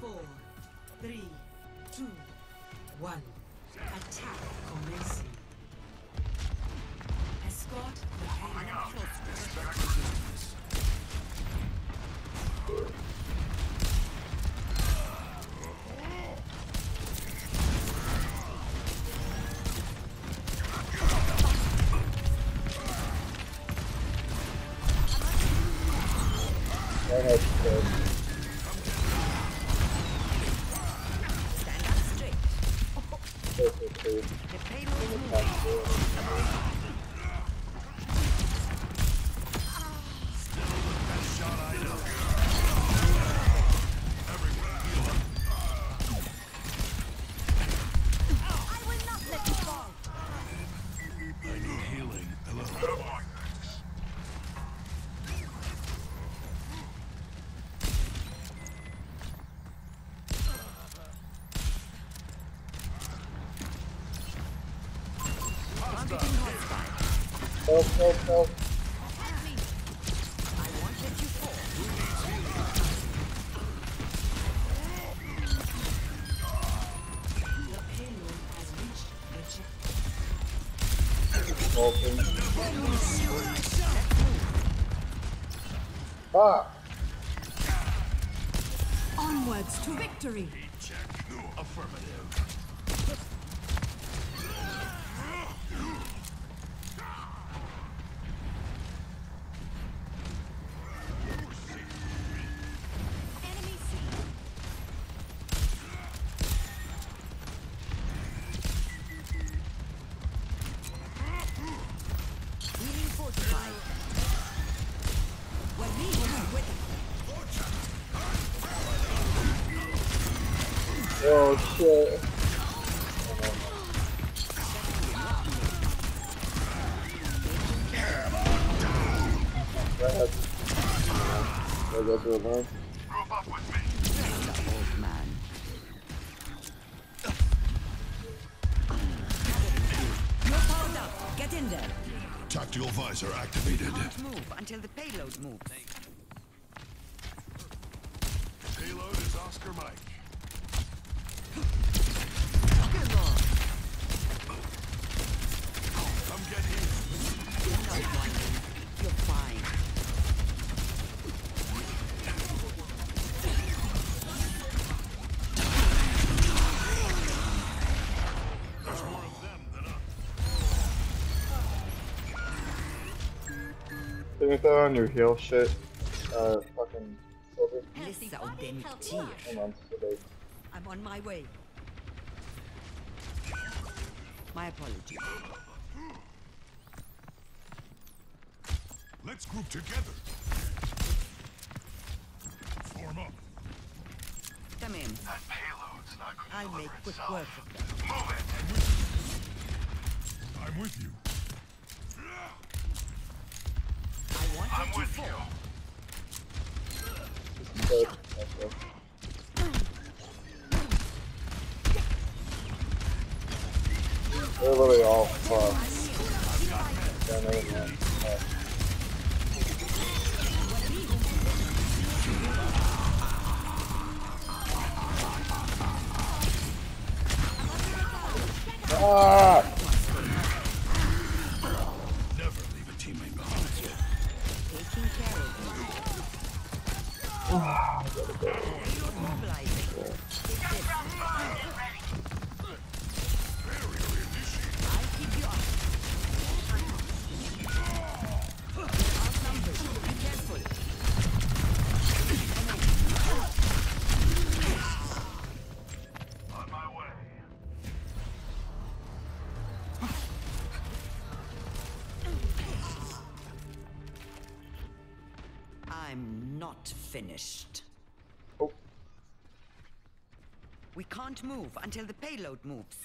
Four, three, two, one. Attack commencing. Escort the. Two, reached the checkpoint. Open. Onwards to victory. Head. There goes the alarm. Group up with me. the old man. You're powered up. Get in there. Tactical visor activated. Move until the payload moves. Payload is Oscar Mike. Didn't throw on your heal shit. Uh, fucking silver. Lissa och den tier. Hold on, so I'm on my way. My apologies. Let's group together. Form up. Come in. That payload's not going I'll make quick work of them. Move it. I'm with you. I won't I'm with you. good. They're literally all fucked. Yeah, never mind. Ah! of not finished. Oh, We can't move until the payload moves.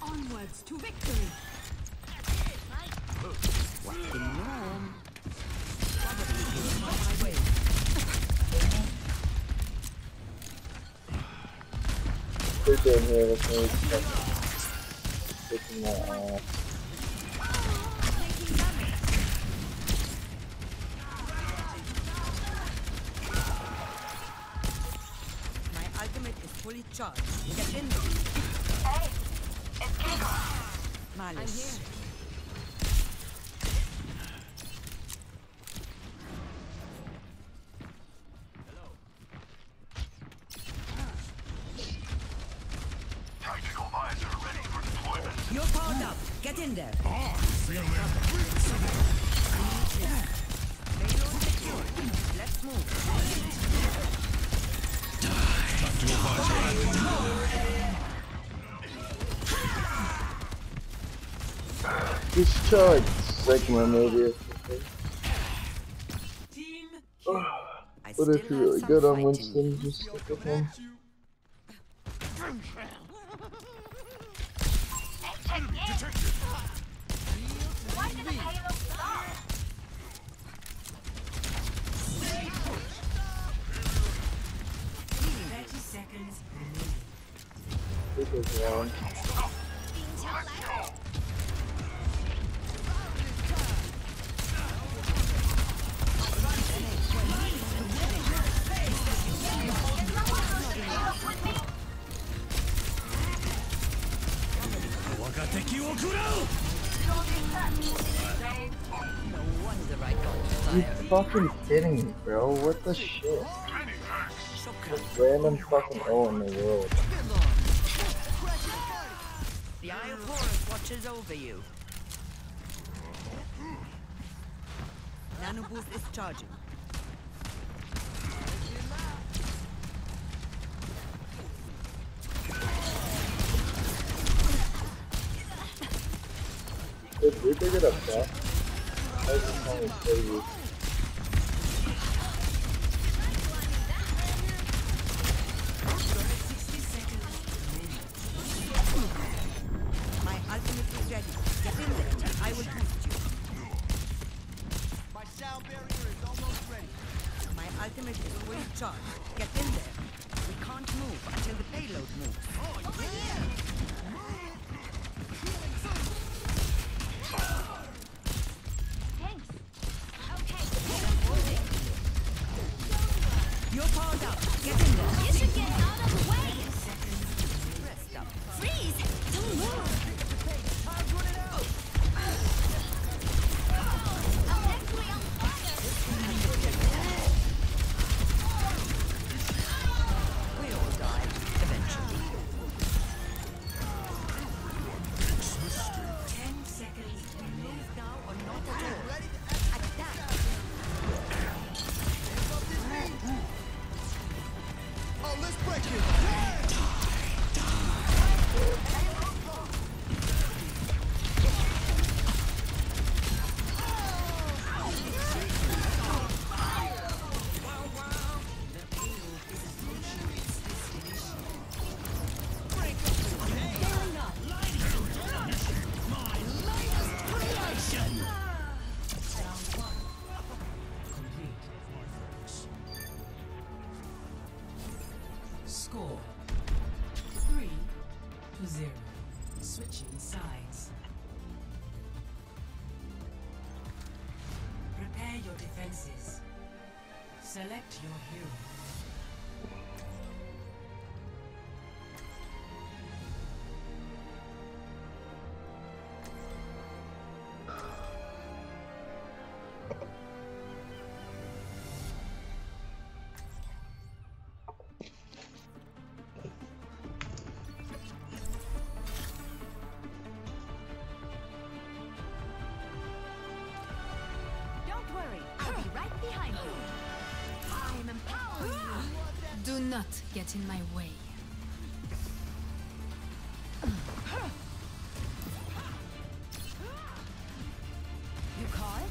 Onwards to victory. What the norm? Probably is my way. they're doing here with me. Taking my ass. Taking damage. Fully charged. Get in there. Hey, it's Kiko. Malice. Tactical visor ready for deployment. You're powered up. Get in there. Ah, Payload secure. Let's move. Discharge Sigma maybe. Team I But if you're really good on fight in me. Winston, just stick with him. Is wrong. You fucking kidding me, bro? What the shit? Many random fucking O in the world. The Eye of Horus watches over you. Nano boost is charging. Did we pick it up, Jack? I just trying to say you. You're powered up. Get in there. You should get out of the way. Freeze. Don't move. To zero. Switching sides. Prepare your defenses. Select your hero. Not get in my way. You called?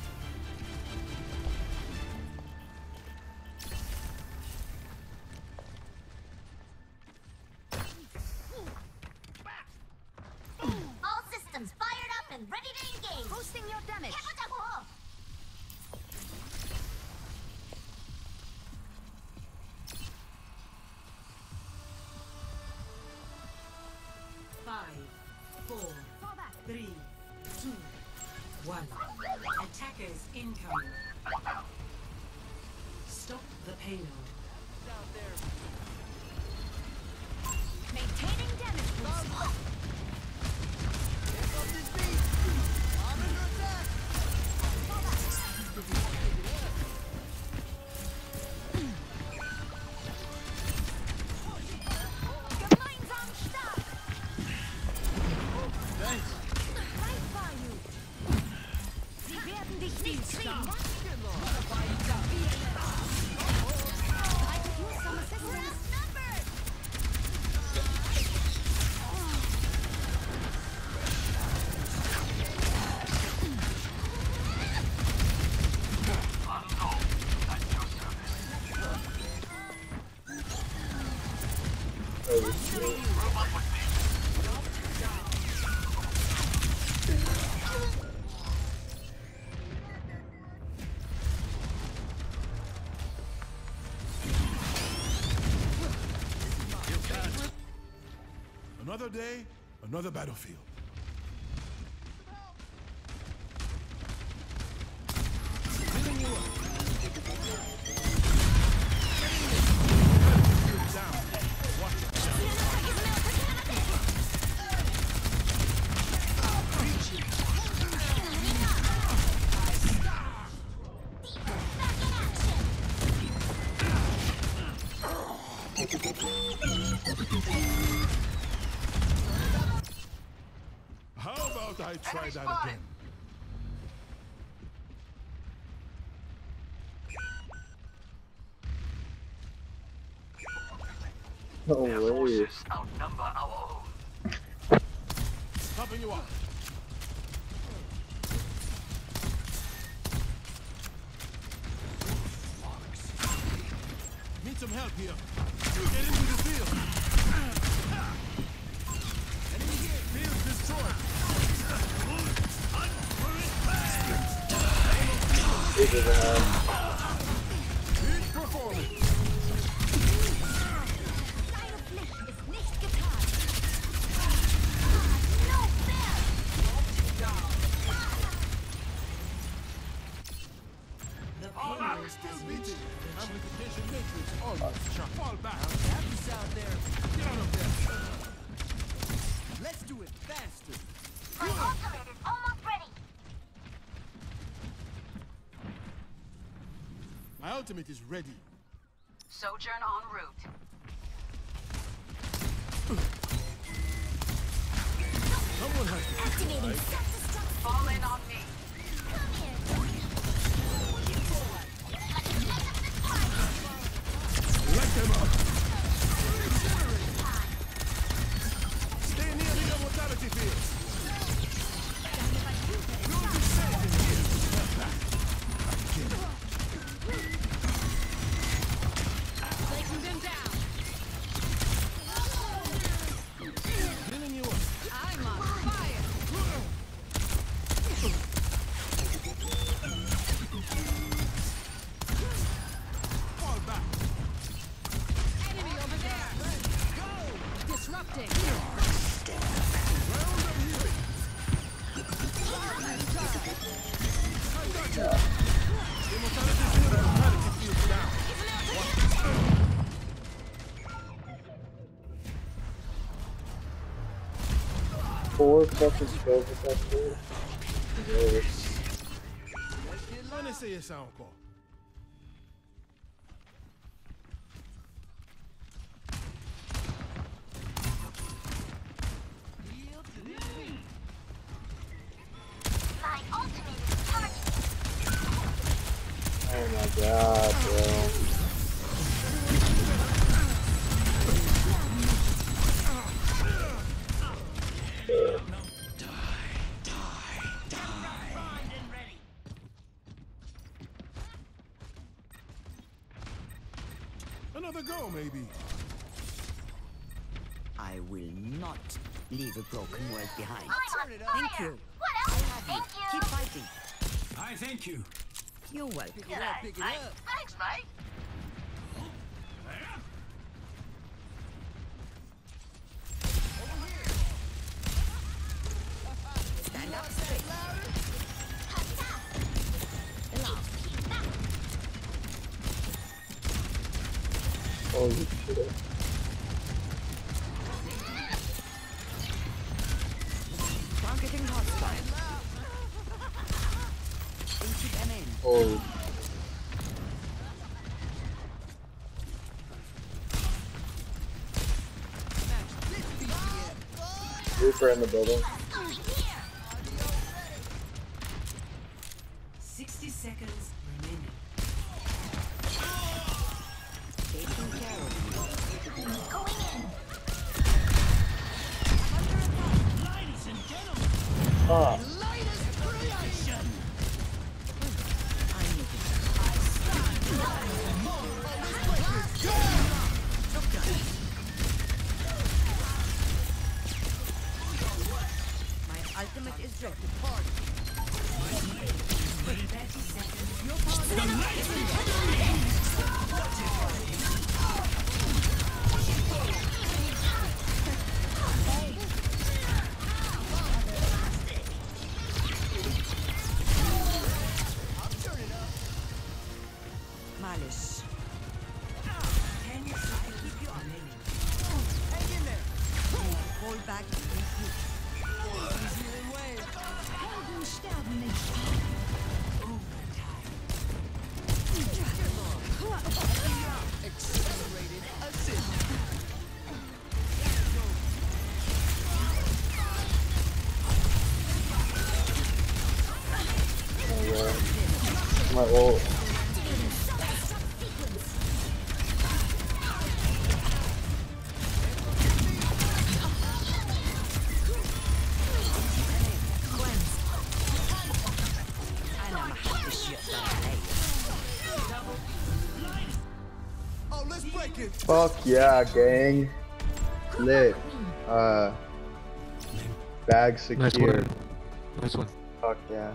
All systems fired up and ready to engage. Boosting your damage. 해 incoming. Stop the payload. Another day, another battlefield. Try that again? No way. outnumber our own. Helping you out. Need some help here. Get into the field. Enemy here. Field destroyed. Bigger than Peak ultimate is ready. Fucking spells with that dude. Let me see is charged. Oh my god, bro. Go, maybe. I will not leave a broken world behind. I'm on fire. Thank you. What else? Thank you. Keep fighting. I thank you. You're welcome. Pick it up, pick it up. Thanks, mate. Reaper in the building. 60 seconds remaining. Taking care of you. Ah, break it. Fuck yeah, gang. Lit. Uh. Bag Nice secure. one. Nice one. Fuck yeah.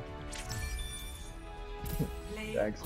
Thanks.